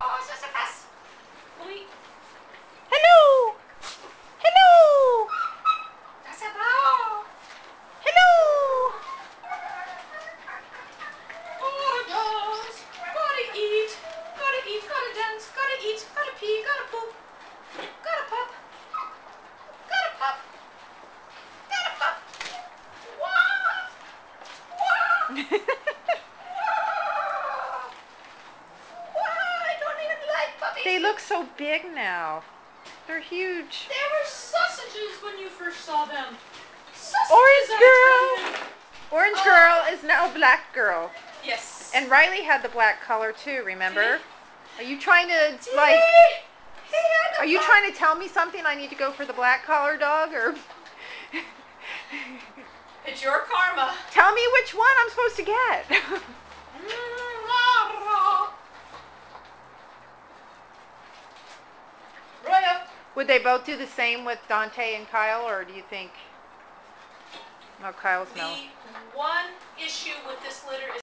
Oh, Hello! Hello! Hello! Gotta gotta eat, gotta eat, gotta dance, gotta eat, gotta pee, gotta poop, gotta pop, gotta pop, gotta pop. Wah! Wah! they look so big now. They're huge. They were sausages when you first saw them. Sausages, Orange girl. Orange Oh. girl is now black girl. Yes. And Riley had the black color too, remember? Are you trying to like He had the are you trying to tell me something I need to go for the black collar dog or It's your karma. tell me which one I'm supposed to get? Would they both do the same with Dante and Kyle or do you think Oh, Kyle's no. The one issue with this litter is